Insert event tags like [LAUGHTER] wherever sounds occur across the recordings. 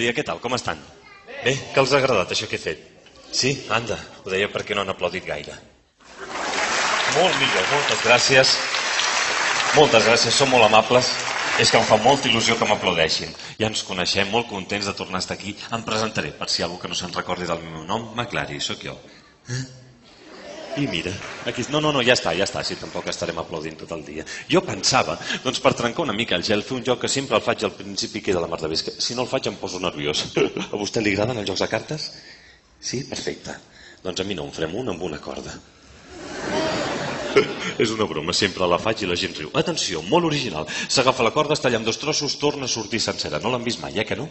Dia, què tal? Com estan? Bé, que els ha agradat això que he fet? Sí? Anda, ho deia perquè no han aplaudit gaire. Molt millor, moltes gràcies. Moltes gràcies, són molt amables. És que em fa molta il·lusió que m'aplaudeixin. Ja ens coneixem, molt contents de tornar a estar aquí. Em presentaré, per si algú que no se'n recordi del meu nom, m'aclari, sóc jo. Eh? I mira, aquí... No, no, no, ja està, ja està, si tampoc estarem aplaudint tot el dia. Jo pensava, doncs per trencar una mica el gel, fer un joc que sempre el faig al principi i queda la mar de bé. Si no el faig em poso nerviós. [LAUGHS] A vostè li agraden els jocs de cartes? Sí? Perfecte. Doncs a mi no, en farem un amb una corda. [LAUGHS] És una broma, sempre la faig i la gent riu. Atenció, molt original. S'agafa la corda, es talla en dos trossos, torna a sortir sencera. No l'han vist mai, eh, que no?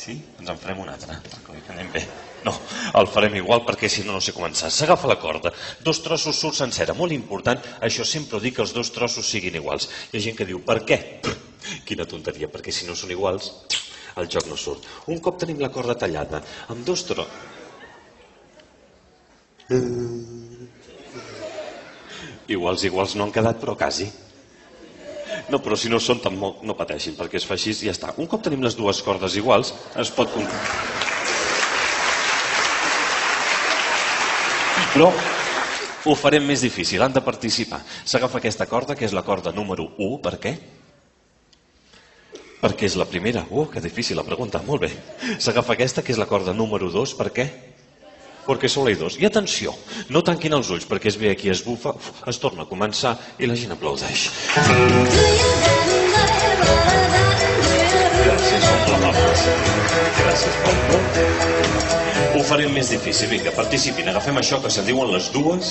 Sí? Doncs en farem una altra, perquè anem bé. No, el farem igual perquè si no no sé començar. S'agafa la corda, dos trossos surt sencera. Molt important, això sempre ho dic que els dos trossos siguin iguals. Hi ha gent que diu, per què? [LAUGHS] Quina tonteria, perquè si no són iguals, [TSK] el joc no surt. Un cop tenim la corda tallada, amb dos trossos... Iguals, iguals no han quedat, però quasi. No, però si no són tampoc, no pateixin, perquè es fa així i ja està. Un cop tenim les dues cordes iguals, es pot... Però ho farem més difícil, han de participar. S'agafa aquesta corda, que és la corda número 1, per què? Perquè és la primera. Uh, que difícil la pregunta, molt bé. S'agafa aquesta, que és la corda número 2, per què? Perquè hi dos. I atenció, no tanquin els ulls, perquè es ve aquí, es bufa, es torna a començar i la gent aplaudeix. Gràcies, són amables. Gràcies, Pau. Ho farem més difícil. Vinga, participin. Agafem això que se'n diuen les dues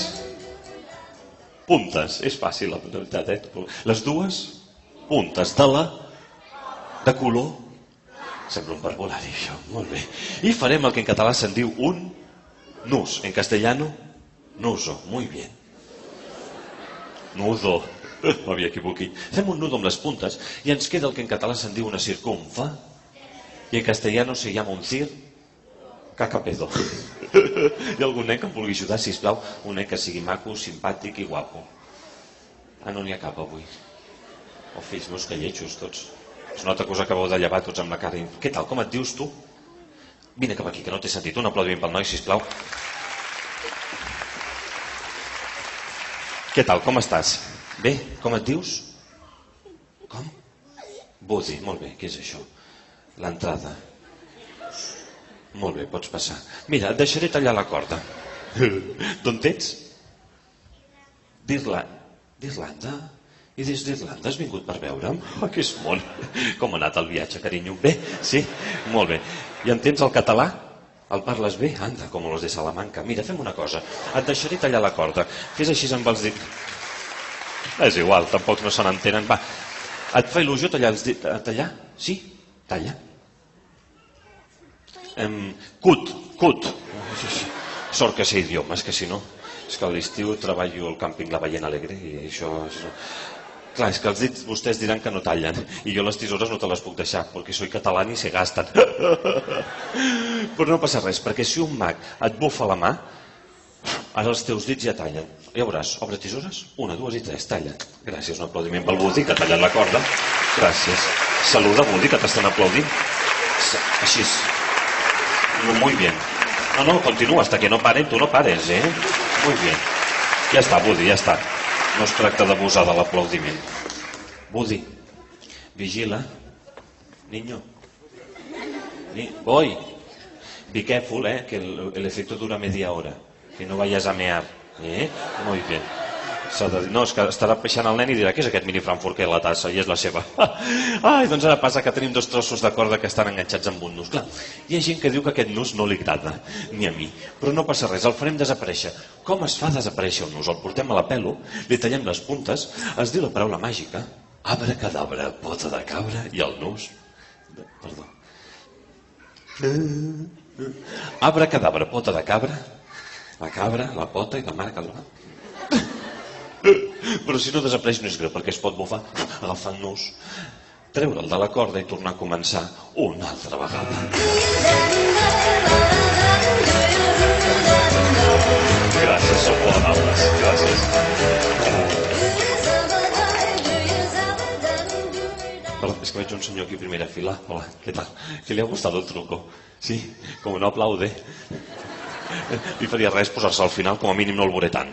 puntes. És fàcil, la veritat, eh? Les dues puntes de la de color Sembla un parvulari, això. Molt bé. I farem el que en català se'n diu un nus. En castellano, nuso. Muy bien. Nudo. [LAUGHS] M'havia equivocat. Fem un nudo amb les puntes i ens queda el que en català se'n diu una circunfa i en castellano se llama un cir cacapedo. [LAUGHS] Hi ha algun nen que em vulgui ajudar, si plau, un nen que sigui maco, simpàtic i guapo. Ah, no n'hi ha cap avui. Oh, fills meus, que lletjos tots. Es nota que us acabeu de llevar tots amb la cara. Què tal, com et dius tu? Vine cap aquí, que no t'he sentit. Un aplaudiment pel noi, sisplau. Què tal, com estàs? Bé, com et dius? Com? Budi, molt bé, què és això? L'entrada. Molt bé, pots passar. Mira, et deixaré tallar la corda. [LAUGHS] D'on ets? D'Irlanda. I des d'Irlanda has vingut per veure'm? [LAUGHS] Oh, que és món. Com ha anat el viatge, carinyo? Bé? Sí? Molt bé. I entens el català? El parles bé? Anda, com los de Salamanca. Mira, fem una cosa. Et deixaré tallar la corda. Fes així amb els dits. És igual, tampoc no se n'entenen. Va, et fa il·lusió tallar els dits? Tallar? Sí? Talla. Em, cut, cut. Sort que sé idiomes, que si no... És que a l'estiu treballo al càmping La Ballena Alegre i això... això... Clar, és que els dits vostès diran que no tallen i jo les tisores no te les puc deixar perquè soy català i se gasten. [LAUGHS] Però no passa res, perquè si un mag et bufa la mà, ara els teus dits ja tallen. Ja veuràs, obre tisores, una, dues i tres, tallen. Gràcies, un aplaudiment pel Budi, que ha tallat la corda. Gràcies. Saluda, Budi, que t'estan aplaudint. Així és. Muy bien. No, no, continua, hasta que no paren, tu no pares, eh? Muy bien. Ja està, Budi, ja està. No es tracta d'abusar de l'aplaudiment. Budi, vigila. Niño. Ni... Voy. Be careful, eh, que el, dura media hora. Que no vayas a mear. Eh? Muy bien. De... No, és que estarà peixant el nen i dirà què és aquest mini Frankfurt que la tassa i és la seva. [LAUGHS] Ai, doncs ara passa que tenim dos trossos de corda que estan enganxats amb un nus. Clar, hi ha gent que diu que aquest nus no li agrada, ni a mi. Però no passa res, el farem desaparèixer. Com es fa desaparèixer el nus? El portem a la pelo, li tallem les puntes, es diu la paraula màgica, abre cadabra, pota de cabra i el nus... Perdó. Abre cadabra, pota de cabra, la cabra, la pota i la marca... Però si no desapareix no és greu, perquè es pot bufar agafant-nos, treure'l de la corda i tornar a començar una altra vegada. Gràcies, sou amables. Gràcies. Perdó, es que veig un senyor aquí a primera fila. Hola, què tal? ¿Qué le ha gustado el truco? Sí, como no aplaude. Li faria res posar-se al final, com a mínim no el veuré tant.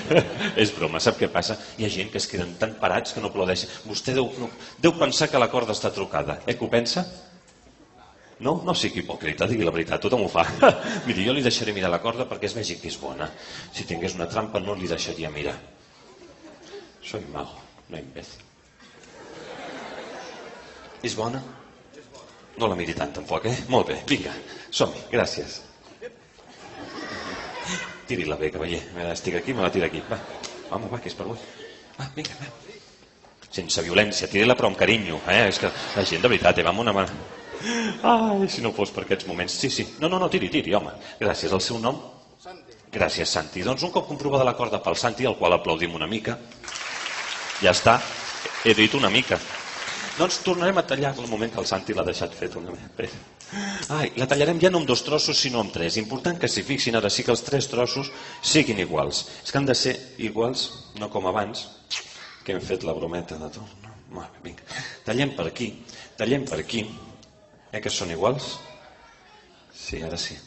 [LAUGHS] és broma, sap què passa? Hi ha gent que es queden tan parats que no aplaudeixen. Vostè deu, no, deu pensar que la corda està trucada. Eh, que ho pensa? No? No sigui hipòcrita, digui la veritat, tothom ho fa. [LAUGHS] Miri, jo li deixaré mirar la corda perquè es vegi que és bona. Si tingués una trampa no li deixaria mirar. Soy mago, no imbécil. És bona? No la miri tant, tampoc, eh? Molt bé, vinga, som-hi, gràcies. Tiri-la bé, cavaller. Estic aquí, me la tira aquí. Va, home, va, que és per avui. Va, vinga, va. Sense violència, tiri-la però amb carinyo. Eh? És que la gent, de veritat, eh, va amb una mà... Ai, si no fos per aquests moments. Sí, sí. No, no, no, tiri, tiri, home. Gràcies. El seu nom? Santi. Gràcies, Santi. Doncs un cop comprovada la corda pel Santi, al qual aplaudim una mica, ja està. He dit una mica. Doncs tornarem a tallar el moment que el Santi l'ha deixat fet una mica. Ai, la tallarem ja no amb dos trossos, sinó amb tres. Important que s'hi fixin ara sí que els tres trossos siguin iguals. És que han de ser iguals, no com abans, que hem fet la brometa de tot. No? Molt bé, vinga. Tallem per aquí, tallem per aquí. Eh que són iguals? Sí, ara sí.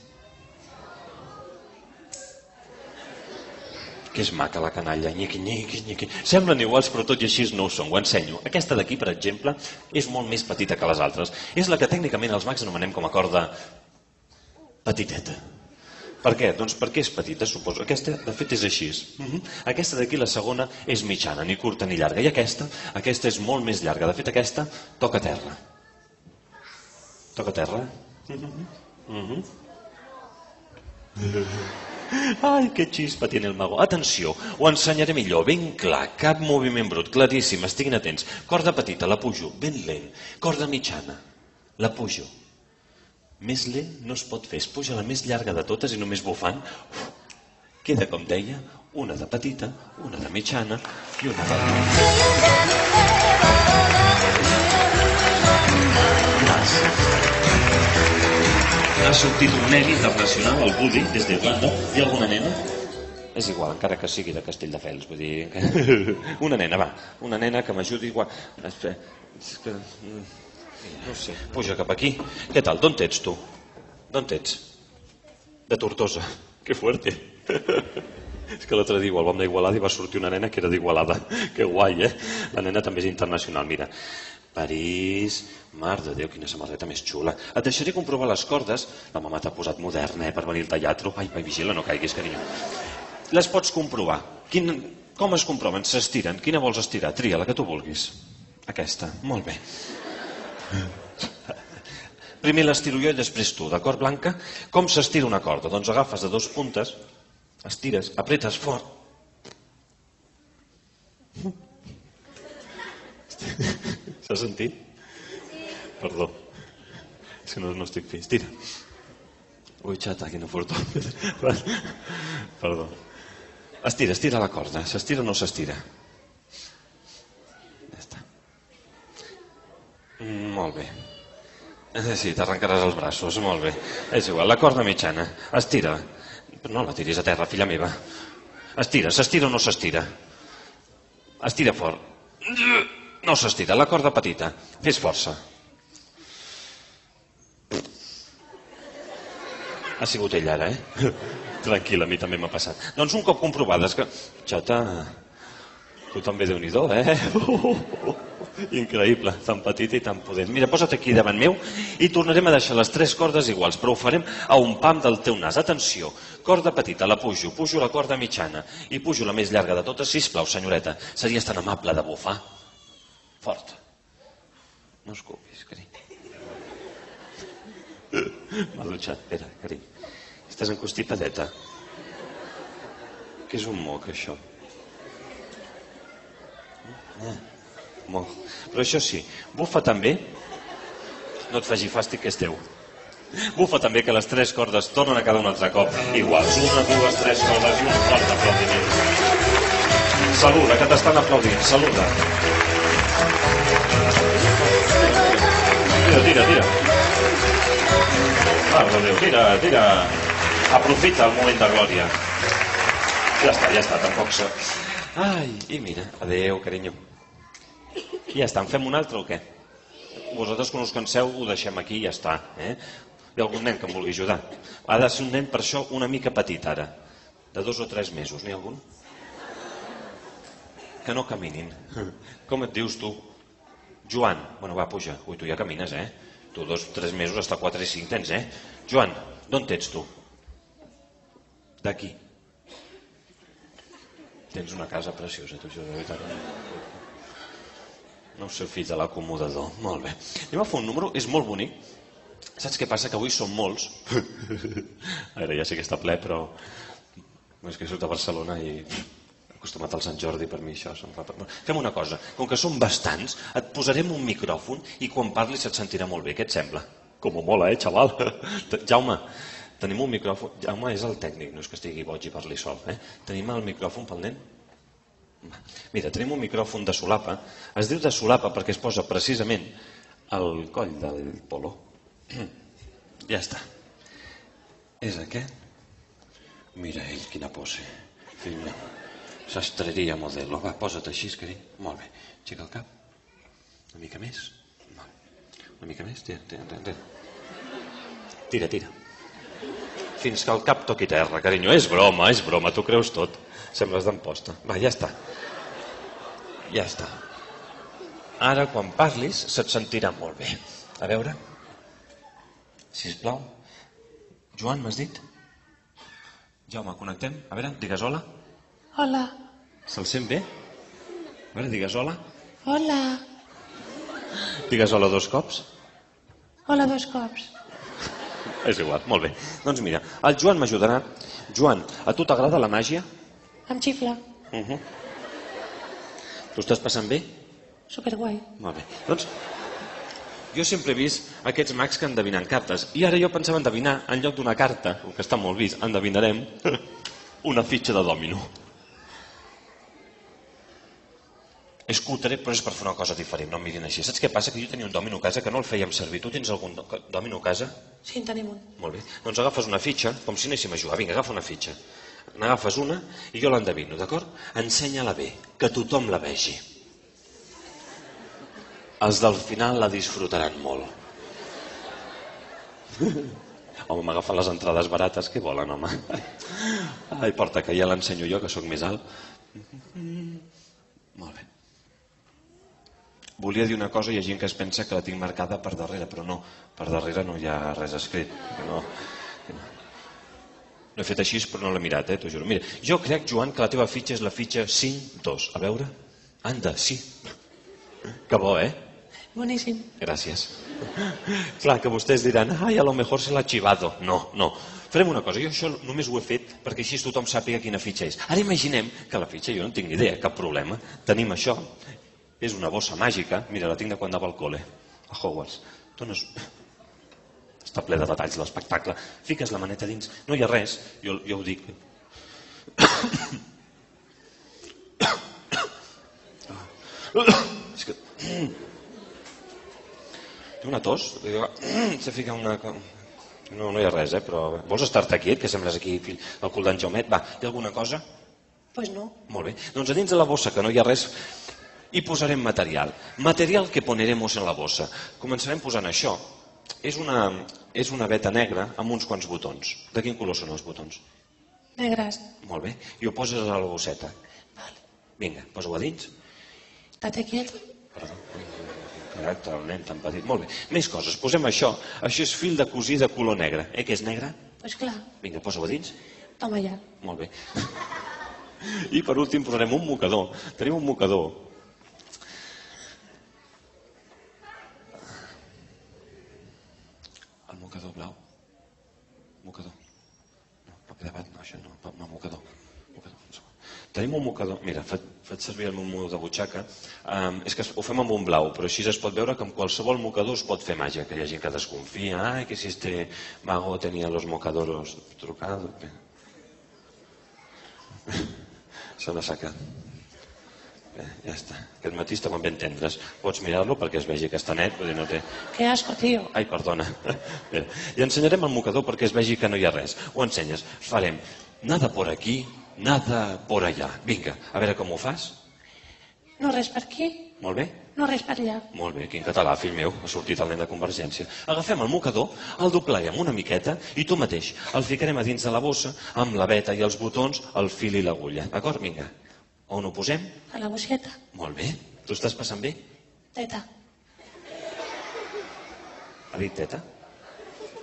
Que és maca la canalla, nyiqui, nyiqui, nyiqui. Semblen iguals, però tot i així no ho són, ho ensenyo. Aquesta d'aquí, per exemple, és molt més petita que les altres. És la que tècnicament els mags anomenem com a corda petiteta. Per què? Doncs perquè és petita, suposo. Aquesta, de fet, és així. Uh mhm. -huh. Aquesta d'aquí, la segona, és mitjana, ni curta ni llarga. I aquesta, aquesta és molt més llarga. De fet, aquesta toca terra. Toca terra? Uh -huh. Uh -huh. Ai, que xispa tiene el mago. Atenció, ho ensenyaré millor, ben clar, cap moviment brut, claríssim, estiguin atents. Corda petita, la pujo, ben lent. Corda mitjana, la pujo. Més lent no es pot fer, es puja la més llarga de totes i només bufant. Uf, queda, com deia, una de petita, una de mitjana i una de... Gràcies ha sortit un nen internacional, el Budi, des d'Irlanda. Hi ha alguna nena? És igual, encara que sigui de Castelldefels, vull dir... Que... [LAUGHS] una nena, va, una nena que m'ajudi igual... És que... No sé, puja cap aquí. Què tal, d'on ets tu? D'on ets? De Tortosa. Que fuerte. [LAUGHS] És que l'altre dia igual vam d'Igualada i va sortir una nena que era d'Igualada. [LAUGHS] Que guai, eh? La nena també és internacional, mira. París, Mar de Déu, quina samarreta més xula. Et deixaré comprovar les cordes. La mama t'ha posat moderna, eh, per venir al teatre. Ai, vai, vigila, no caiguis, carinyo. Les pots comprovar. Quin, com es comproven? S'estiren. Quina vols estirar? Tria, la que tu vulguis. Aquesta. Molt bé. Primer l'estiro jo i després tu, d'acord, Blanca? Com s'estira una corda? Doncs agafes de dos puntes, estires, apretes fort. [LAUGHS] S'ha sentit? Perdó. És que no, no estic fix. Tira. Ui, xata, quina fortuna. [LAUGHS] Perdó. Estira, estira la corda. S'estira o no s'estira? Ja està. Mm, molt bé. Eh, sí, t'arrencaràs els braços, molt bé. És igual, la corda mitjana. Estira. No la tiris a terra, filla meva. Estira, s'estira o no s'estira? Estira fort. No s'estira, la corda petita. Fes força. Ha sigut ell ara, eh? [LAUGHS] Tranquil, a mi també m'ha passat. Doncs un cop comprovades que... Xata, tu també déu nhi eh? [LAUGHS] increïble, tan petita i tan potent. Mira, posa't aquí davant meu i tornarem a deixar les tres cordes iguals, però ho farem a un pam del teu nas. Atenció, corda petita, la pujo, pujo la corda mitjana i pujo la més llarga de totes, sisplau, senyoreta. Series tan amable de bufar? Fort. No carinyo. M'ha dutxat, espera, carinyo. Estàs encostipadeta. Què és un moc, això? Eh, moc. Però això sí, bufa també. No et faci fàstic, que és teu. Bufa també que les tres cordes tornen a cada un altre cop iguals. Una, dues, tres cordes i un fort aplaudiment. Saluda, que t'estan aplaudint. Saluda. Tira, tira, tira. De Déu, tira, tira. Aprofita el moment de glòria. Ja està, ja està, tampoc so. Ai, i mira, adeu, carinyo. I ja està, en fem un altre o què? vosaltres quan us canseu ho deixem aquí i ja està. Eh? Hi ha algun nen que em vulgui ajudar? Ha de ser un nen per això una mica petit ara, de dos o tres mesos. N'hi ha algun? Que no caminin. Com et dius tu? Joan. Bueno, va, puja. Ui, tu ja camines, eh? Tu dos, tres mesos, hasta quatre i cinc tens, eh? Joan, d'on ets tu? D'aquí. Tens una casa preciosa, t'ho juro, de veritat. No sé, fill de l'acomodador. Molt bé. Anem a fer un número, és molt bonic. Saps què passa? Que avui som molts. [LAUGHS] a veure, ja sé que està ple, però... És que he a Barcelona i acostumat al Sant Jordi per mi això se'm fa... Fem una cosa, com que som bastants, et posarem un micròfon i quan parlis se't sentirà molt bé. Què et sembla? Com mola, eh, xaval? [LAUGHS] Jaume, tenim un micròfon... Jaume és el tècnic, no és que estigui boig i parli sol. Eh? Tenim el micròfon pel nen? Mira, tenim un micròfon de solapa. Es diu de solapa perquè es posa precisament al coll del polo. [CLEARS THROAT] Ja està. És aquest? Mira ell, quina pose. Fill meu. Sastreria modelo. Va, posa't així, carinyo. Molt bé. Aixeca el cap. Una mica més. Molt. Una mica més. Tira, tira, tira. Tira, tira. Fins que el cap toqui terra, carinyo. És broma, és broma. Tu creus tot. Sembles d'emposta. Va, ja està. Ja està. Ara, quan parlis, se't sentirà molt bé. A veure si us plau. Joan, m'has dit? Jaume, connectem? A veure, digues hola. Hola. Se'l sent bé? A veure, digues hola. Hola. Digues hola dos cops. Hola dos cops. És igual, molt bé. Doncs mira, el Joan m'ajudarà. Joan, a tu t'agrada la màgia? Em xifla. Uh -huh. Tu estàs passant bé? Superguai. Molt bé. Doncs jo sempre he vist aquests mags que endevinen cartes. I ara jo pensava endevinar, en lloc d'una carta, que està molt vist, endevinarem [LAUGHS] una fitxa de dòmino. És cutre, però és per fer una cosa diferent, no em mirin així. Saps què passa? Que jo tenia un dòmino a casa que no el fèiem servir. Tu tens algun dòmino a casa? Sí, en tenim un. Molt bé. Doncs agafes una fitxa, com si anéssim a jugar. Vinga, agafa una fitxa. N'agafes una i jo l'endevino, d'acord? Ensenya-la bé, que tothom la vegi els del final la disfrutaran molt. [LAUGHS] Home, m'agafen les entrades barates, què volen, home? [LAUGHS] Ai, porta, que ja l'ensenyo jo, que sóc més alt. Molt bé. Volia dir una cosa i hi ha gent que es pensa que la tinc marcada per darrere, però no, per darrere no hi ha res escrit. No, no he fet així, però no l'he mirat, eh, t'ho juro. Mira, jo crec, Joan, que la teva fitxa és la fitxa 5-2. A veure? Anda, sí. Que bo, eh? Boníssim. Gràcies. Clar, que vostès diran, ai, a lo mejor se l'ha chivado. No, no. Farem una cosa, jo això només ho he fet perquè així tothom sàpiga quina fitxa és. Ara imaginem que la fitxa, jo no tinc idea, cap problema. Tenim això, és una bossa màgica, mira, la tinc de quan anava al col·le, a Hogwarts. Dones... Està ple de detalls l'espectacle. Fiques la maneta dins, no hi ha res, jo, jo ho dic. [COUGHS] és que Té una tos? Se [COUGHS] fica una... No, no hi ha res, eh? Però... Vols estar-te quiet, que sembles aquí fill del cul d'en Jaumet? Va, hi ha alguna cosa? Pues no. Molt bé. Doncs a dins de la bossa, que no hi ha res, hi posarem material. Material que poneremos en la bossa. Començarem posant això. És una, és una veta negra amb uns quants botons. De quin color són els botons? Negres. Molt bé. I ho poses a la bosseta. Vale. Vinga, posa-ho a dins. Estate quiet. Perdó. Correcte, el nen tan petit. Molt bé. Més coses. Posem això. Això és fil de cosir de color negre. Eh, que és negre? Pues clar. Vinga, posa-ho a dins. Toma ja. Molt bé. [LAUGHS] I per últim posarem un mocador. Tenim un mocador. El mocador blau. Mocador. Bat, no, això no, no mocador. mocador. Tenim un mocador, mira, faig, faig servir el meu mocador de butxaca. Um, és que ho fem amb un blau, però així es pot veure que amb qualsevol mocador es pot fer màgia, que hi ha gent que desconfia, ai, que si este mago tenia los mocadoros trucados. [LAUGHS] Se n'ha sacat. Bé, ja està. Aquest matí estaven ben tendres. Pots mirar-lo perquè es vegi que està net, vull dir, no té... Qué asco, tío. Ai, perdona. [LAUGHS] Bé, I ensenyarem el mocador perquè es vegi que no hi ha res. Ho ensenyes. Farem nada por aquí, nada por allá. Vinga, a veure com ho fas. No res per aquí, Molt bé? No res per allà. Molt bé, aquí en català, fill meu, ha sortit el nen de Convergència. Agafem el mocador, el doblarem una miqueta i tu mateix el ficarem a dins de la bossa amb la veta i els botons, el fil i l'agulla. D'acord? Vinga. On ho posem? A la boixeta. Molt bé. Tu estàs passant bé? Teta. Ha dit teta?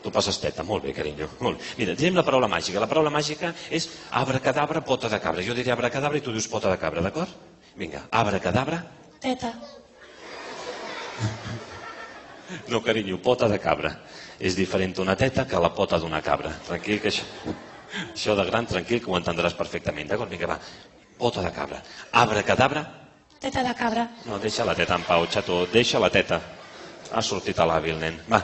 Tu passes teta, molt bé, carinyo. Molt. Mira, direm la paraula màgica. La paraula màgica és abracadabra, pota de cabra. Jo diré abracadabra i tu dius pota de cabra, d'acord? Vinga, abracadabra. Teta. No, carinyo, pota de cabra. És diferent una teta que la pota d'una cabra. Tranquil, que això, això de gran, tranquil, que ho entendràs perfectament. D'acord? Vinga, va. Pota de cabra. Abracadabra. Teta de cabra. No, deixa la teta en pau, xato. Deixa la teta. Ha sortit a l'hàbil, nen. Va.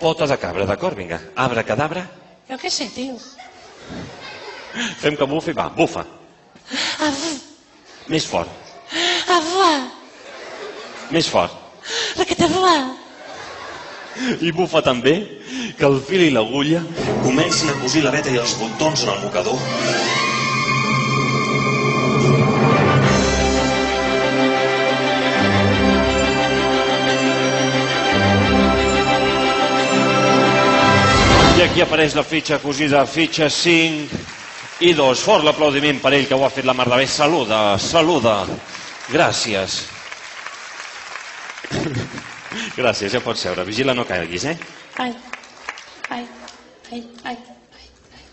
Pota de cabra, d'acord? Vinga. Abracadabra. Jo què sé, tio. Fem que bufi, va, bufa. Av, Més fort, ava, més fort. la que te va. I bufa també que el fil i l'agulla comencin a cosir la veta i els botons en el mocador. I aquí apareix la fitxa cosida, fitxa 5 i 2. Fort l'aplaudiment per ell que ho ha fet la mar de bé. Saluda, saluda. Gràcies. [LAUGHS] Gràcies, ja pots seure. Vigila, no caiguis, eh? Ay, ay, ay, ay, ay.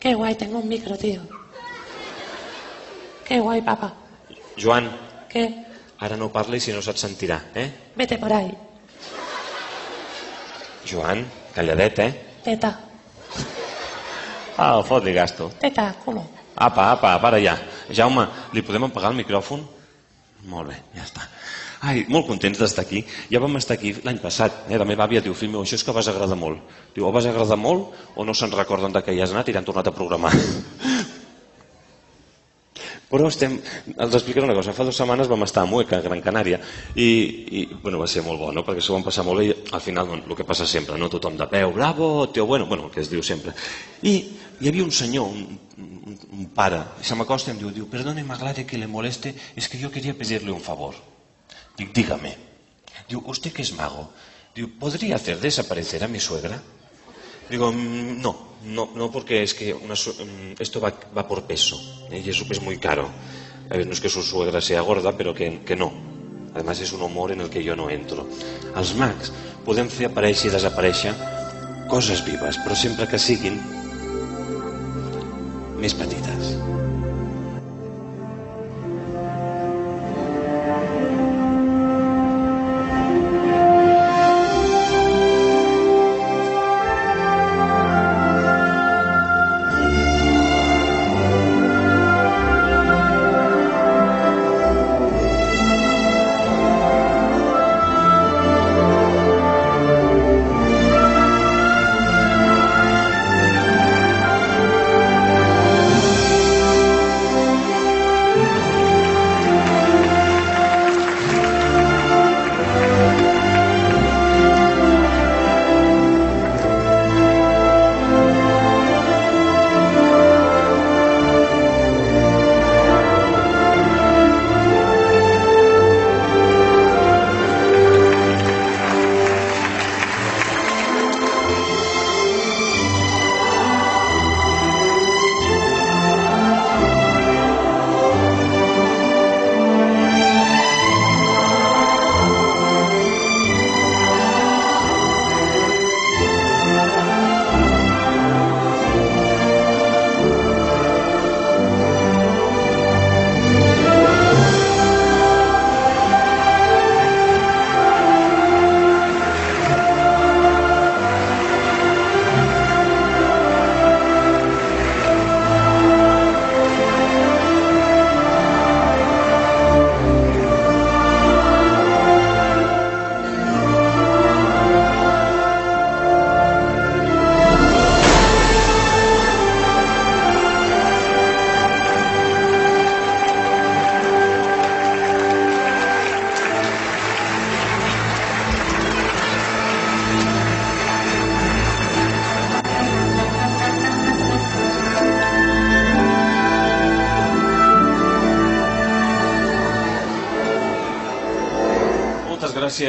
Qué guay, tengo un micro, tío. Qué guay, papá. Joan, ¿Qué? ara no parlis si no se't sentirà, eh? Vete por ahí. Joan, calladet, eh? Teta, Ah, fot-li gasto. teta, culo. Apa, apa, para ja. Jaume, li podem apagar el micròfon? Molt bé, ja està. Ai, molt contents d'estar aquí. Ja vam estar aquí l'any passat. Eh? La meva àvia diu, fill meu, això és que vas agradar molt. Diu, o vas agradar molt o no se'n recorden de que hi has anat i l'han tornat a programar. Però estem... Els explicaré una cosa. Fa dues setmanes vam estar a Mueca, a Gran Canària, i, i bueno, va ser molt bo, no? perquè s'ho vam passar molt bé i al final doncs, el que passa sempre, no? tothom de peu, bravo, tio bueno, bueno, el que es diu sempre. I hi havia un senyor, un, un, un pare, i se m'acosta i em diu, diu, perdone, m'agrada que le moleste, es que yo quería pedirle un favor. Dic, dígame. Diu, usted que es mago, diu, ¿podría hacer desaparecer a mi suegra? Digo, "Mm, no, no, no porque es que una esto va, va por peso ¿eh? y eso es muy caro. A ver, no es que su suegra sea gorda, pero que, que no. Además es un humor en el que yo no entro. Els mags podem fer aparèixer i desaparèixer coses vives, però sempre que siguin més petites.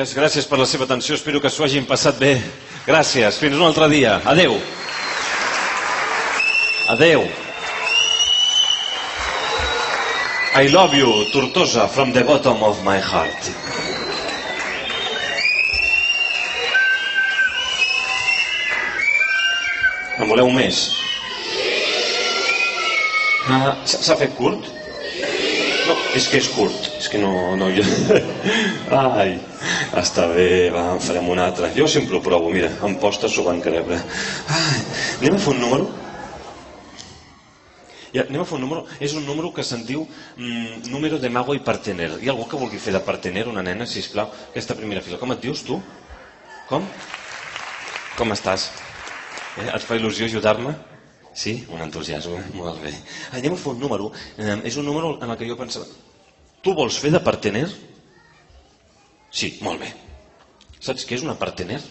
Gràcies, gràcies per la seva atenció. Espero que s'ho hagin passat bé. Gràcies. Fins un altre dia. Adeu. Adeu. I love you, Tortosa, from the bottom of my heart. En voleu més? Ah, S'ha fet curt? No, és que és curt. És que no... no jo... [LAUGHS] Ai, està bé, va, en farem un altre. Jo sempre ho provo, mira, en postes s'ho van creure. Ai, anem a fer un número? Ja, anem a fer un número. És un número que se'n diu mm, número de mago i partener. Hi ha algú que vulgui fer de partener, una nena, si plau, aquesta primera fila. Com et dius, tu? Com? Com estàs? Eh, et fa il·lusió ajudar-me? Sí? Un entusiasme. Molt bé. Anem a fer un número. Eh, és un número en el que jo pensava... Tu vols fer de partener? Sí, molt bé. Saps què és una partener?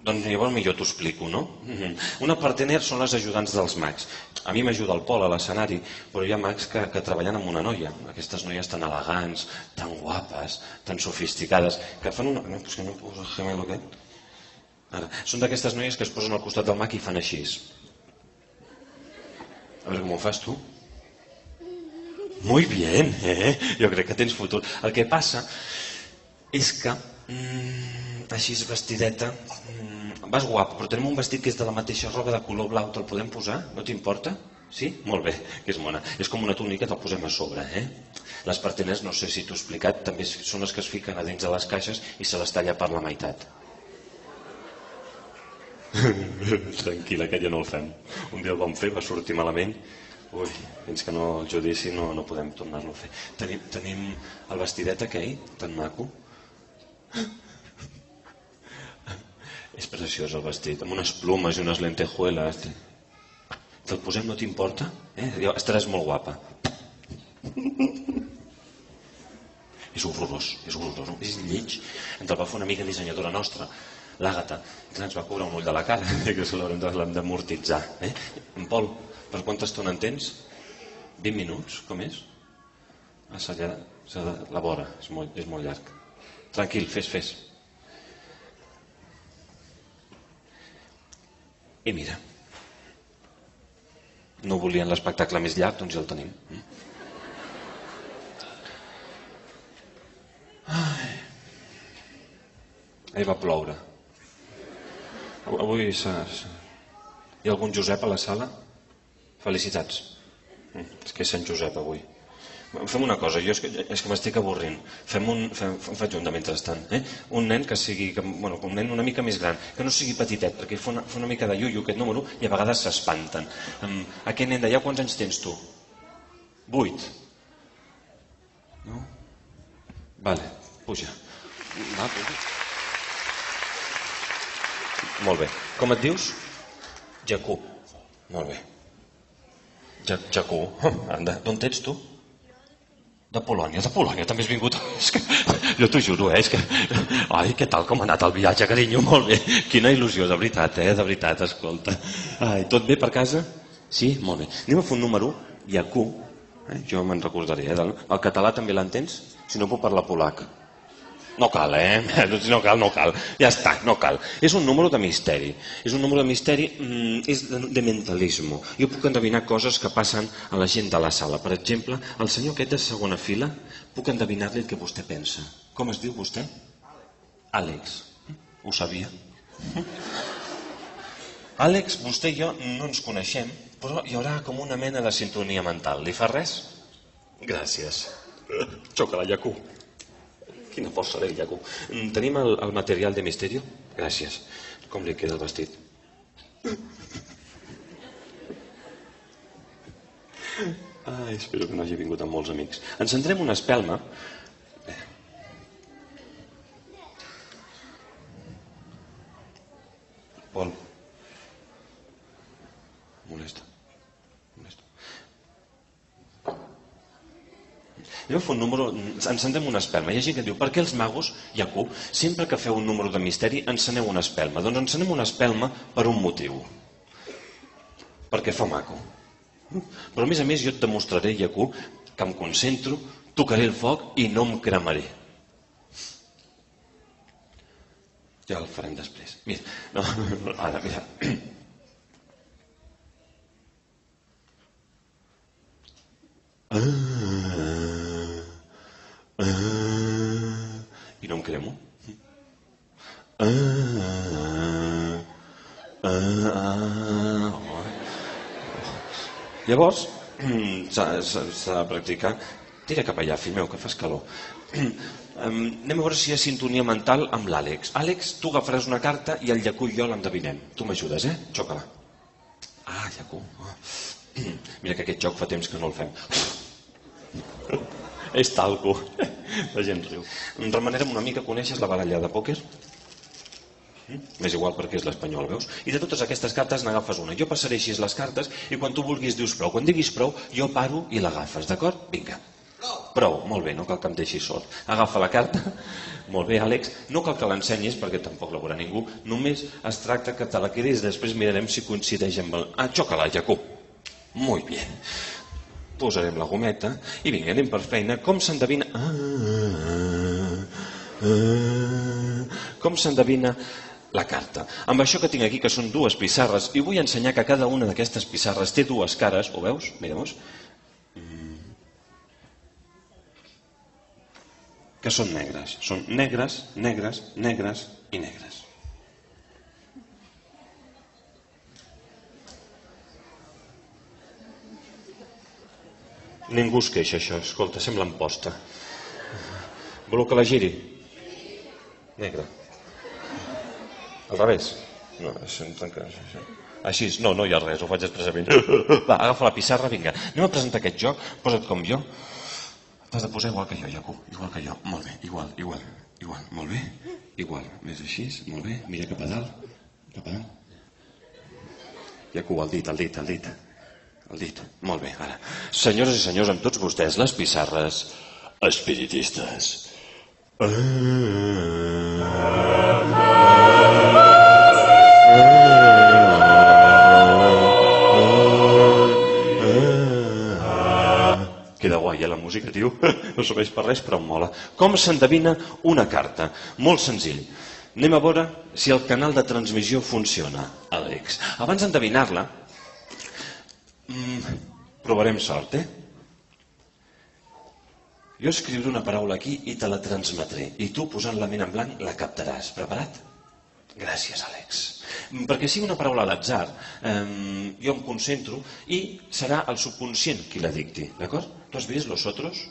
Doncs llavors millor t'ho explico, no? Mhm. Una partener són les ajudants dels mags. A mi m'ajuda el Pol a l'escenari, però hi ha mags que, que treballen amb una noia. Aquestes noies tan elegants, tan guapes, tan sofisticades, que fan una... No, que no poso el gemelo aquest. Ara, són d'aquestes noies que es posen al costat del mag i fan així. A veure com ho fas tu. Muy bien, eh? Jo crec que tens futur. El que passa és que mm, així és vestideta mm, vas guapo, però tenim un vestit que és de la mateixa roba de color blau, te'l podem posar? No t'importa? Sí? Molt bé, que és mona. És com una túnica, te'l posem a sobre, eh? Les partenes, no sé si t'ho he explicat, també són les que es fiquen a dins de les caixes i se les talla per la meitat. [LAUGHS] Tranquil, aquest ja no el fem. Un dia el vam fer, va sortir malament. Ui, fins que no el judici no, no podem tornar-lo a fer. Tenim, tenim el vestidet aquell, tan maco. És preciós el vestit, amb unes plumes i unes lentejuelas. Te'l posem, no t'importa? Eh? Estaràs molt guapa. És horrorós, és horrorós, és lleig. Ens el va fer una amiga dissenyadora nostra, l'Àgata, ens va cobrar un ull de la cara, [LAUGHS] que se l'hem d'amortitzar. Eh? En Pol, per quanta estona en tens? 20 minuts, com és? Ah, de, la vora, és molt, és molt llarg. Tranquil, fes, fes. I mira, no volien l'espectacle més llarg, doncs ja el tenim. Ai. Ahir va ploure. Avui Hi ha algun Josep a la sala? Felicitats. Mm, És que és Sant Josep avui. Fem una cosa, jo és que, és que m'estic avorrint. Fem un, fem, faig un de mentrestant. Eh? Un nen que sigui, que, bueno, un nen una mica més gran, que no sigui petitet, perquè fa una, fa una mica de iuio aquest número i a vegades s'espanten. Um, aquest nen d'allà, quants anys tens tu? Vuit. No? Vale, puja. Va, puja. Molt bé. Com et dius? Jacú. Molt bé. Ja, Jacú. D'on ets tu? De Polònia, de Polònia també has vingut. [LAUGHS] És que, jo t'ho juro, eh? És que... Ai, què tal com ha anat el viatge, carinyo? [LAUGHS] Molt bé. Quina il·lusió, de veritat, eh? De veritat, escolta. Ai, tot bé per casa? Sí? Molt bé. Anem a fer un número, Jacú. Eh? Jo me'n recordaré, eh? El català també l'entens? Si no puc parlar polac. No cal, eh? [LAUGHS] No cal, no cal. Ja està, no cal. És un número de misteri. És un número de misteri, mm, és de, de mentalisme. Jo puc endevinar coses que passen a la gent de la sala. Per exemple, el senyor aquest de segona fila, puc endevinar-li el que vostè pensa. Com es diu vostè? Àlex. Ho sabia? [LAUGHS] Àlex, vostè i jo no ens coneixem, però hi haurà com una mena de sintonia mental. Li fa res? Gràcies. [LAUGHS] Xoca la llacú. Quina por seré, Jaco. Mm, Tenim el, el material de misterio? Gràcies. Com li queda el vestit? Ai, espero que no hagi vingut amb molts amics. Ens centrem una espelma. Pol. Molesta. Anem a fer un número, encentem una espelma. Hi ha gent que diu, per què els magos, Jacob, sempre que feu un número de misteri, encenem una espelma? Doncs encenem una espelma per un motiu. Perquè fa maco. Però a més a més jo et demostraré, Jacob, que em concentro, tocaré el foc i no em cremaré. Ja el farem després. Mira, no, [LAUGHS] ara, mira. [CLEARS THROAT] Ah, ah, I no em cremo. Ah, ah, ah, oh. Llavors, [CLEARS THROAT] s'ha de practicar. Tira cap allà, fill meu, que fas calor. [CLEARS THROAT] Em, anem a veure si hi ha sintonia mental amb l'Àlex. Àlex, tu agafaràs una carta i el Yacu i jo l'endevinem. Tu m'ajudes, eh? Xoca-la. Ah, Yacu. Ah. [CLEARS THROAT] Mira que aquest joc fa temps que no el fem. [LAUGHS] És talco. La gent riu. Remenerem una mica, coneixes la baralla de pòquer? M'és igual perquè és l'espanyol, veus? I de totes aquestes cartes n'agafes una. Jo passaré així les cartes i quan tu vulguis dius prou. Quan diguis prou, jo paro i l'agafes, d'acord? Vinga. Prou, molt bé, no cal que em deixis sol. Agafa la carta, molt bé, Àlex, no cal que l'ensenyis perquè tampoc la veurà ningú, només es tracta que te la quedis, després mirarem si coincideix amb el... Ah, xoca-la, Jacob. Molt bé. Posarem la gometa i vinga, anem per feina. Com s'endevina... Ah, ah, ah, com s'endevina la carta. Amb això que tinc aquí, que són dues pissarres, i vull ensenyar que cada una d'aquestes pissarres té dues cares, ho veus? Mirem-ho que són negres. Són negres, negres, negres i negres. Ningú es queixa, això. Escolta, sembla emposta. Voleu que la giri? Negra. Al revés. No, això, això. Així, no, no hi ha res, ho faig expressament. [LAUGHS] Va, agafa la pissarra, vinga. Anem a presentar aquest joc, posa't com jo. T'has de posar igual que jo, Jaco. Igual que jo. Molt bé, igual, igual, igual. Molt bé, igual. Més així, molt bé. Mira cap a dalt, cap a dalt. Jaco, el dit, el dit, el dit. El dit. Molt bé, ara. Senyores i senyors, amb tots vostès, les pissarres espiritistes. Queda guai, eh, la música, tio? [LAUGHS] No serveix per res, però em mola. Com s'endevina una carta? Molt senzill. Anem a veure si el canal de transmissió funciona, Àlex. Abans d'endevinar-la, mm, provarem sort, eh? Jo escriuré una paraula aquí i te la transmetré. I tu, posant la ment en blanc, la captaràs. Preparat? Gràcies, Àlex. Mm, Perquè sigui una paraula a l'atzar, eh, jo em concentro i serà el subconscient qui la dicti, d'acord? Tu has vist Los Otros?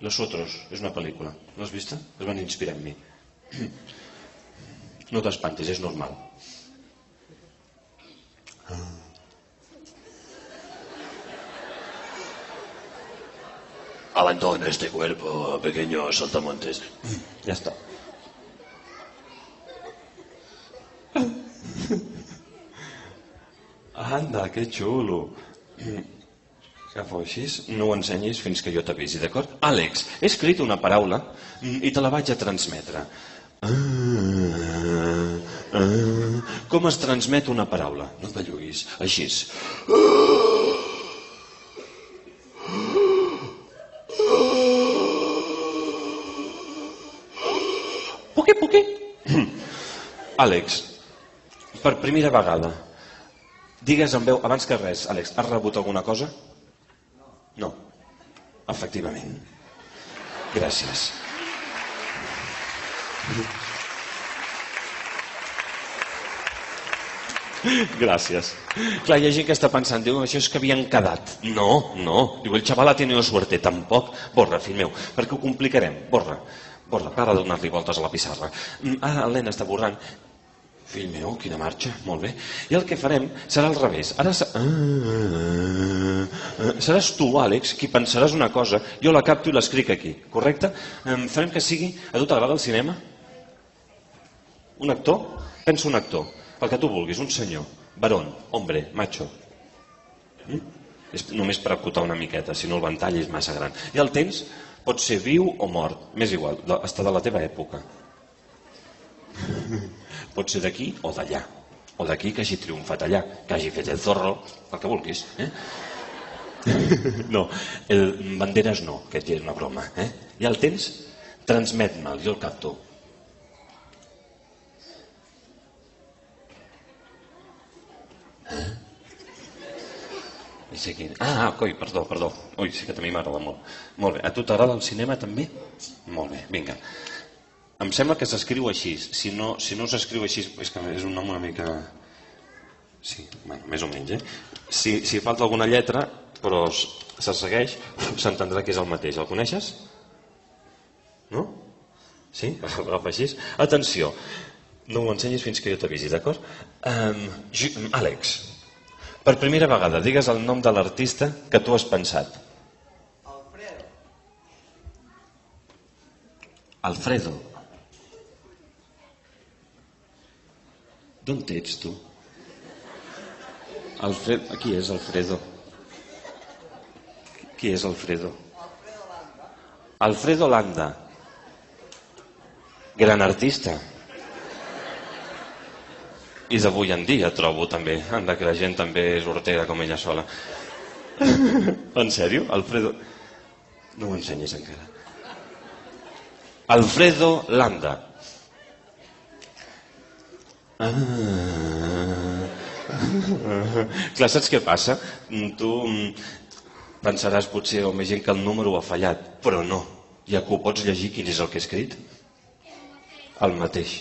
Los Otros és una pel·lícula. No has vista? Es van inspirar en mi. [CLEARS THROAT] No t'espantis, és normal. Abandona este cuerpo, pequeño saltamontes. Ya está. Anda, que xulo. Agafo així, no ho ensenyis fins que jo t'avisi, d'acord? Àlex, he escrit una paraula mm, i te la vaig a transmetre. Ah, ah, com es transmet una paraula? No et belluguis, així. Puqui, Àlex, per primera vegada, digues en veu, abans que res, Àlex, has rebut alguna cosa? No. Efectivament. Gràcies. Gràcies. Clar, hi ha gent que està pensant, diu, això és que havien quedat. No, no. Diu, el xaval ha tenido suerte. Tampoc. Borra, fill meu, perquè ho complicarem. Borra. Borra, para de donar-li voltes a la pissarra. Mm, Ara el nen està borrant. Fill meu, quina marxa, molt bé. I el que farem serà al revés. Ara ah, ah, ah. seràs tu, Àlex, qui pensaràs una cosa, jo la capto i l'escric aquí, correcte? Em farem que sigui... A tu t'agrada el cinema? Un actor? Pensa un actor, el que tu vulguis, un senyor, varón, hombre, macho. Mm? És només per acotar una miqueta, si no el ventall és massa gran. I el tens, pot ser viu o mort, m'és igual, està de la teva època. Pot ser d'aquí o d'allà. O d'aquí que hagi triomfat allà, que hagi fet el zorro, el que vulguis. Eh? [LAUGHS] no, el Banderas no, que et és una broma. Eh? Ja el tens? Transmet-me'l, jo el capto. Eh? I sé. Ah, ah, coi, perdó, perdó. Ui, sí que també m'agrada molt. Molt bé. A tu t'agrada el cinema també? Molt bé, vinga. Em sembla que s'escriu així. Si no, si no s'escriu així, és que és un nom una mica... Sí, bueno, més o menys, eh? Si, si falta alguna lletra, però se segueix, [CLEARS THROAT] s'entendrà que és el mateix. El coneixes? No? Sí? [LAUGHS] Agafa així. Atenció, no m'ho ensenyis fins que jo t'avisi, d'acord? Um, Àlex, per primera vegada, digues el nom de l'artista que tu has pensat. Alfredo. D'on ets, tu? Alfred... Qui és Alfredo? Qui és Alfredo? Alfredo Landa. Gran artista. I d'avui en dia, trobo, també. Anda, que la gent també és hortera com ella sola. en sèrio? Alfredo... No ho ensenyis encara. Alfredo Landa. Ah. [LAUGHS] Clar, saps què passa? Mm, Tu mm, pensaràs potser, home, gent que el número ha fallat, però no. Ja que ho pots llegir, quin és el que he escrit? El mateix.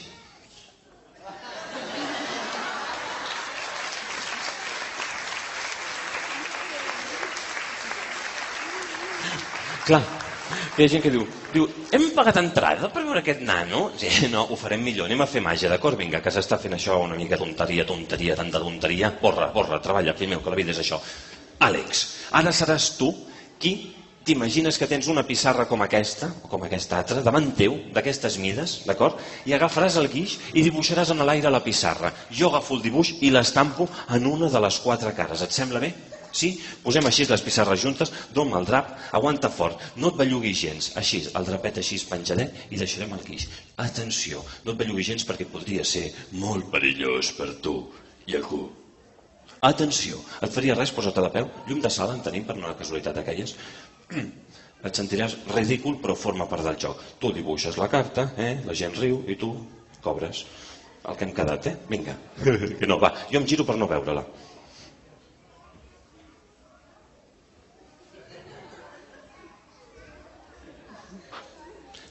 Clar, hi ha gent que diu, diu, hem pagat entrada per veure aquest nano? Sí, no, ho farem millor, anem a fer màgia, d'acord? Vinga, que s'està fent això una mica tonteria, tonteria, tanta tonteria. Borra, borra, treballa, fill meu, que la vida és això. Àlex, ara seràs tu qui t'imagines que tens una pissarra com aquesta, o com aquesta altra, davant teu, d'aquestes mides, d'acord? I agafaràs el guix i dibuixaràs en l'aire la pissarra. Jo agafo el dibuix i l'estampo en una de les quatre cares. Et sembla bé? Sí? Posem així les pissarres juntes, doma el drap, aguanta fort, no et belluguis gens, així, el drapet així penjadet i deixarem el guix. Atenció, no et belluguis gens perquè podria ser molt perillós per tu i algú. Atenció, et faria res posar-te de peu? Llum de sala en tenim per una casualitat d'aquelles? [CLEARS THROAT] Et sentiràs ridícul però forma part del joc. Tu dibuixes la carta, eh? la gent riu i tu cobres el que hem quedat, eh? Vinga. [LAUGHS] Que no, va, jo em giro per no veure-la.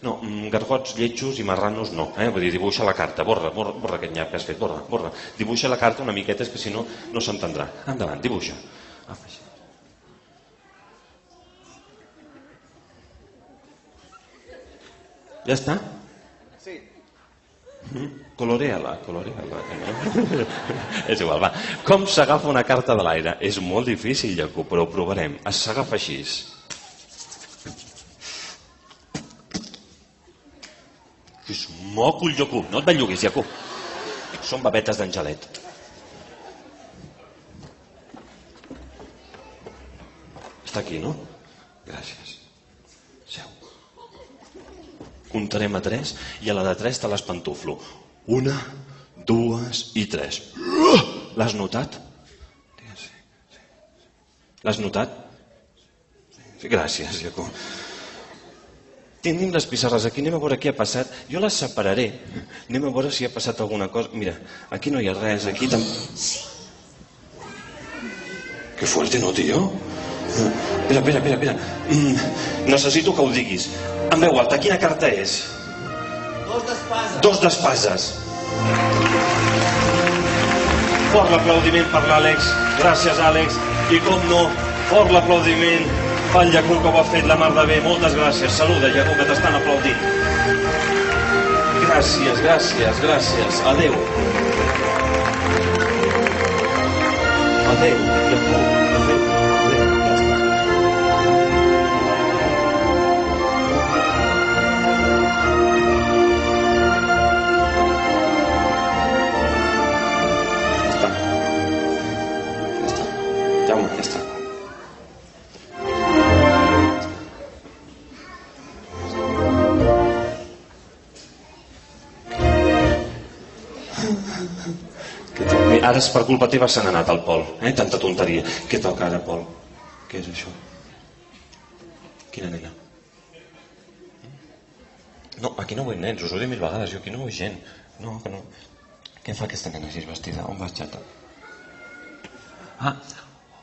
No, mm, gargots, lletjos i marranos no, eh? Vull dir, dibuixa la carta, borra, borra, borra aquest nyap que has fet, borra, borra. Dibuixa la carta una miqueta, és que si no, no s'entendrà. Endavant, dibuixa. Així. Ja està? Sí. Colorea-la, colorea-la. [LAUGHS] és igual, va. Com s'agafa una carta de l'aire? És molt difícil, Jacob, però ho provarem. S'agafa així. És moco el Jacob, no et belluguis, Jacob. Són babetes d'angelet. Està aquí, no? Gràcies. Seu. Comptarem a tres i a la de tres te l'espantuflo. Una, dues i tres. L'has notat? Sí, sí. L'has notat? Sí, gràcies, Jacob. Tenim les pissarres aquí, anem a veure què ha passat. Jo les separaré. Anem a veure si ha passat alguna cosa. Mira, aquí no hi ha res, aquí tam... Que fuerte, no, tio? Espera, espera, espera, espera. Mm, necessito que ho diguis. En veu alta, quina carta és? Dos d'espasa. Dos d'espases. Fort l'aplaudiment per l'Àlex. Gràcies, Àlex. I com no, fort l'aplaudiment pel Jacob que ho ha fet la mar de bé. Moltes gràcies. Saluda, Jacob, que t'estan aplaudint. Gràcies, gràcies, gràcies. Adeu. Adeu, Jacob. Ara per culpa teva se n'ha anat el Pol, eh? Tanta tonteria. Què toca ara, Pol? Què és això? Quina nena? No, aquí no vull nens, us ho dit mil vegades, jo aquí no vull gent. No, que no. Què fa aquesta nena així vestida? On vas, xata? Ah,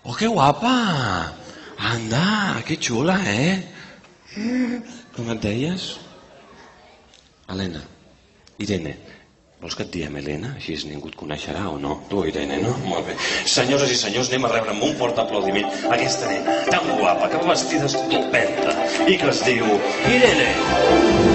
Oh, que guapa! Anda, que xula, eh? Com et deies? Helena. Irene. Vols que et diem Helena? Així ningú et coneixerà o no? Tu, Irene, no? Molt bé. Senyores i senyors, anem a rebre amb un fort aplaudiment aquesta nena tan guapa, que va vestida estupenda i que es diu Irene. Fort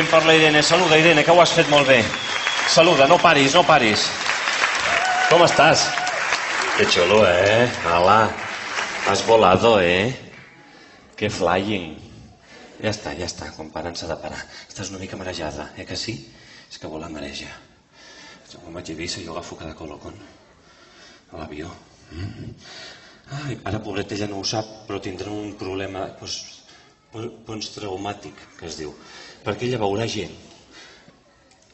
l'aplaudiment per la Irene. Saluda, Irene, que ho has fet molt bé. Saluda, no paris, no paris. Com estàs? Que xulo, eh? Hola. Has volado, eh? Que flying. Ja està, ja està. Paren s'ha de parar. Estàs una mica marejada, eh que sí? És que volar mareja. Quan vaig a Eivissa jo agafo cada colocon. A l'avió. Mm. Ai, ara, pobret, ella no ho sap, però tindrà un problema doncs, posttraumàtic, que es diu. Perquè ella veurà gent,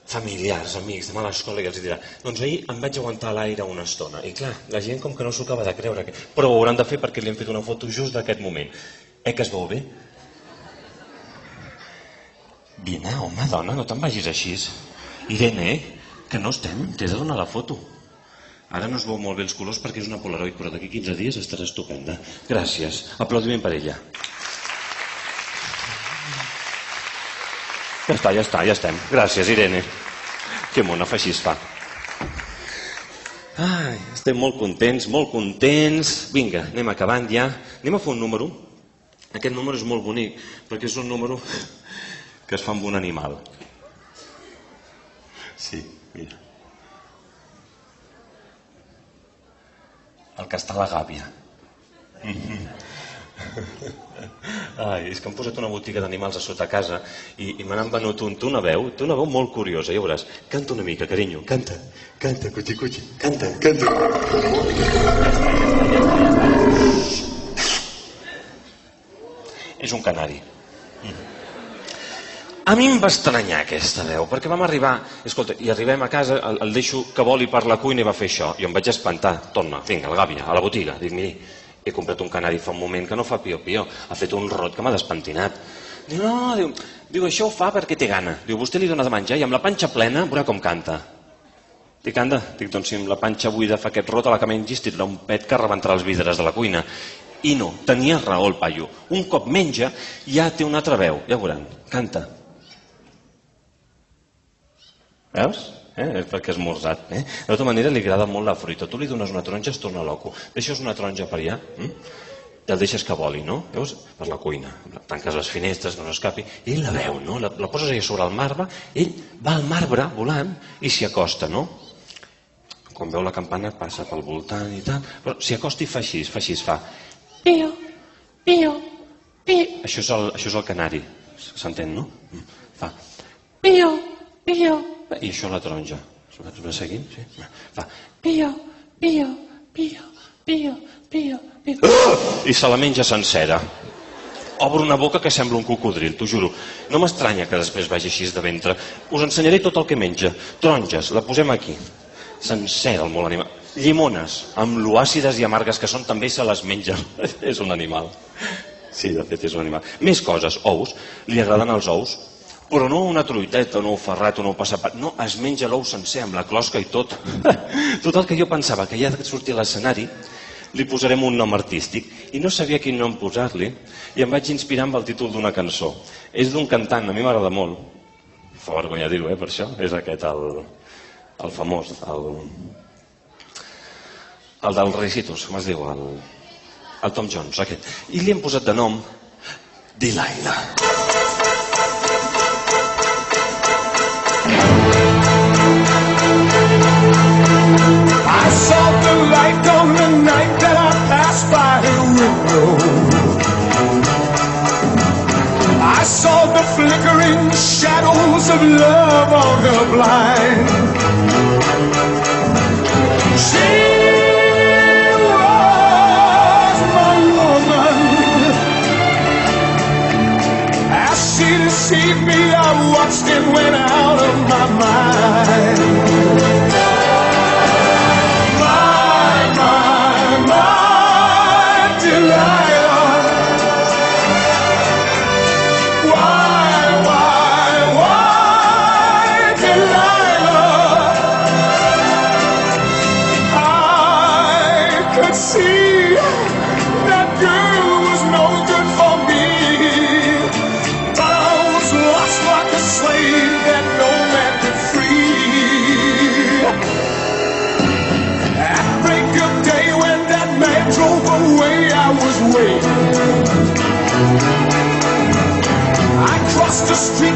familiars, amics, demà a l'escola i els dirà doncs ahir em vaig aguantar l'aire una estona. I clar, la gent com que no s'ho acaba de creure. Que... Però ho hauran de fer perquè li hem fet una foto just d'aquest moment. Eh que es veu bé? Vine, home, dona, no te'n vagis així. Irene, que no estem, t'he de donar la foto. Ara no es veu molt bé els colors perquè és una Polaroid, però d'aquí 15 dies estarà estupenda. Gràcies. Aplaudiment per ella. Ja està, ja està, ja estem. Gràcies, Irene. Que mona fa així es fa. Ai, estem molt contents, molt contents. Vinga, anem acabant ja. Anem a fer un número. Aquest número és molt bonic, perquè és un número que es fa amb un animal. Sí, mira. El que està a la gàbia. [LAUGHS] Ai, és que han posat una botiga d'animals a sota casa i, i me n'han venut un. Té una veu, té una veu molt curiosa, ja veuràs. Canta una mica, carinyo, canta. Canta, cuchi, cuchi. Canta, canta. És un canari. A mi em va estranyar aquesta veu, perquè vam arribar, escolta, i arribem a casa, el, el deixo que voli per la cuina i va fer això, i em vaig espantar, torna, vinga, al gàbia, a la botiga, dic, miri, he comprat un canari fa un moment que no fa pio-pio, ha fet un rot que m'ha despentinat. Diu, no, diu, diu, això ho fa perquè té gana. Diu, vostè li dona de menjar i amb la panxa plena veurà com canta. Dic, anda, dic, doncs si amb la panxa buida fa aquest rot, a la que mengis tindrà un pet que rebentarà els vidres de la cuina. I no, tenia raó el paio. Un cop menja, ja té una altra veu. Ja veuran, canta. Veus? Eh? És perquè és morzat. Eh? De tota manera, li agrada molt la fruita. Tu li dones una taronja, es torna loco. Deixes una taronja per allà, hm? i el deixes que voli, no? Veus? Per la cuina. Tanques les finestres, no s'escapi. I ell la veu, no? La, la poses allà sobre el marbre, ell va al marbre volant i s'hi acosta, no? Quan veu la campana passa pel voltant i tal, però s'hi acosta i fa així, fa així, fa... Pio, pio, pio, Això és el, això és el canari, s'entén, no? Fa... pio, pio, I això la taronja. Va seguint? Sí? Fa... pio, pio, pio, pio, pio, pio. I se la menja sencera. Obre una boca que sembla un cocodril, t'ho juro. No m'estranya que després vagi així de ventre. Us ensenyaré tot el que menja. Taronges, la posem aquí. Sencera, el molt animal. Llimones, amb l'oàcides i amargues que són, també se les menja. [LAUGHS] és un animal. Sí, de fet, és un animal. Més coses, ous. Li agraden els ous, però no una truiteta, un ou ferrat, un ou passapat. No, es menja l'ou sencer, amb la closca i tot. [LAUGHS] tot el que jo pensava que ja de sortir a l'escenari, li posarem un nom artístic i no sabia quin nom posar-li i em vaig inspirar amb el títol d'una cançó. És d'un cantant, a mi m'agrada molt. Fa vergonya dir-ho, eh, per això. És aquest, el, el famós, el, el del Recitos, com es diu? El, el Tom Jones, aquest. I li hem posat de nom Delilah. I saw the light on the night that I passed by her window. I saw the flickering shadows of love on her blind. She was my woman. As she deceived me, I watched it went out of my mind. Street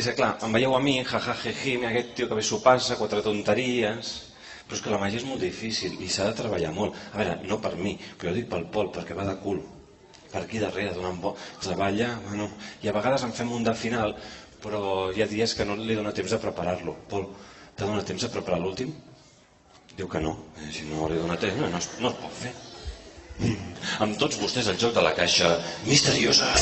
És que clar, em veieu a mi, jajajeji, mira aquest tio que bé s'ho passa, quatre tonteries... Però és que la màgia és molt difícil i s'ha de treballar molt. A veure, no per mi, però jo dic pel Pol, perquè va de cul. Per aquí darrere, donant bo... Treballa, bueno... I a vegades en fem un de final, però hi ha dies que no li dona temps de preparar-lo. Pol, t'ha donat temps de preparar l'últim? Diu que no. Eh, si no li dona temps, no, no, es, no es pot fer. Amb tots vostès el joc de la caixa misteriosa.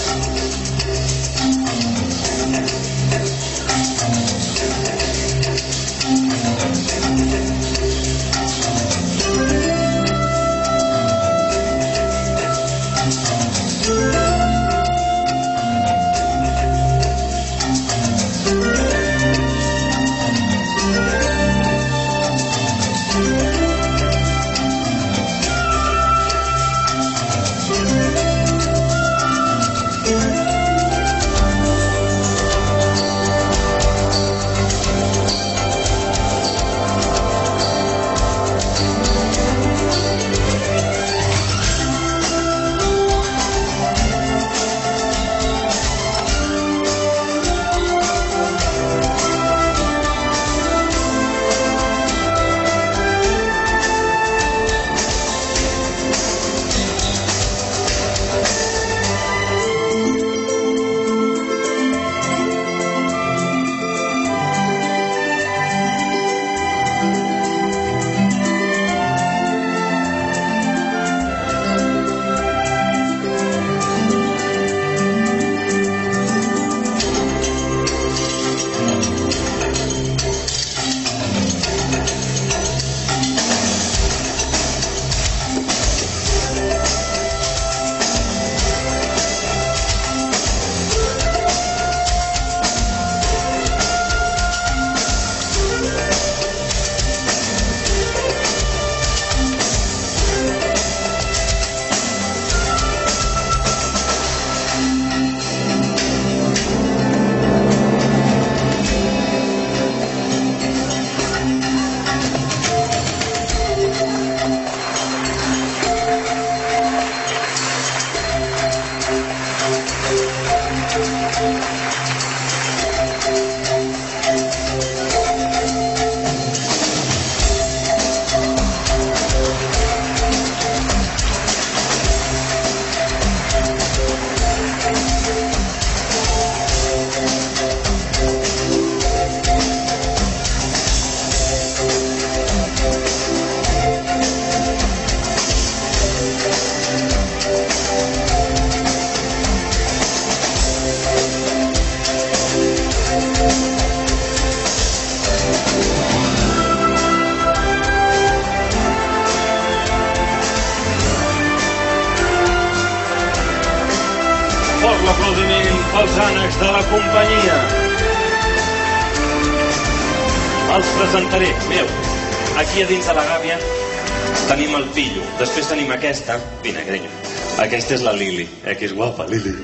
Aquesta és la Lili, eh, que és guapa, Lili.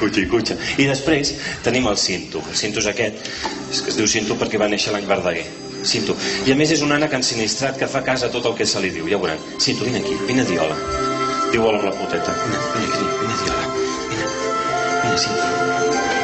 Cucha i cucha. I després tenim el Cinto. El Cinto és aquest, és que es diu Cinto perquè va néixer l'any Verdaguer. Cinto. I a més és un ànec ensinistrat que fa cas a tot el que se li diu, ja ho veuran. Cinto, vine aquí, vine a Diola. Diu hola amb la puteta. Vine, vine aquí, vine a Diola. Vine, vine, Cinto.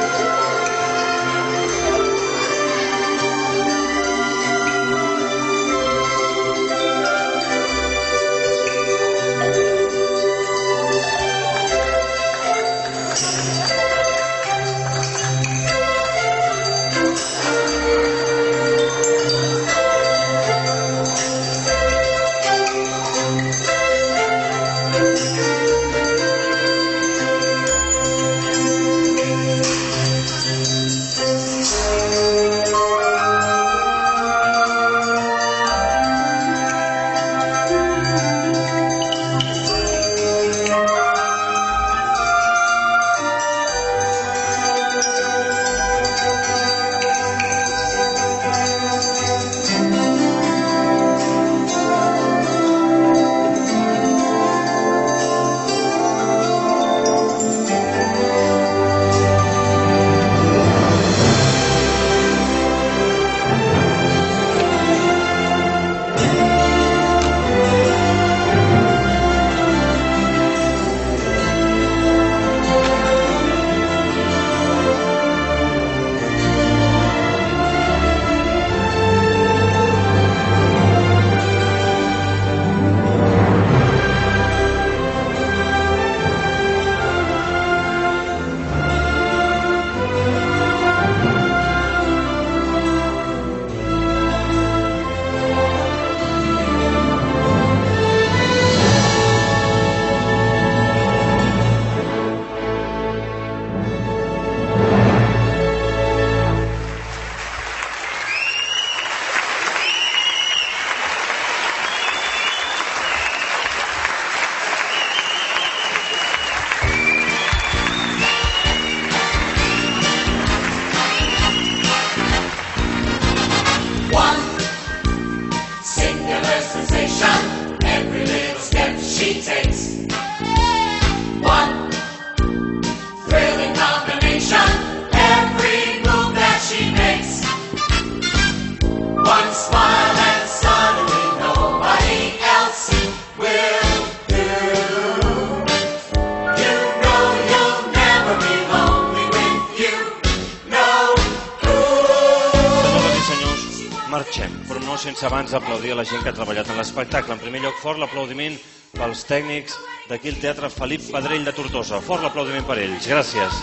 la gent que ha treballat en l'espectacle. En primer lloc, fort l'aplaudiment pels tècnics d'aquí el Teatre Felip Pedrell de Tortosa. Fort l'aplaudiment per ells. Gràcies.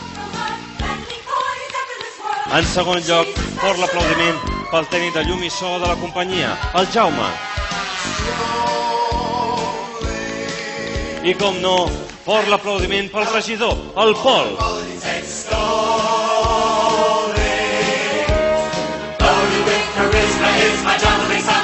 En segon lloc, fort l'aplaudiment pel tècnic de llum i so de la companyia, el Jaume. I com no, fort l'aplaudiment pel regidor, el Pol. Carisma is my job,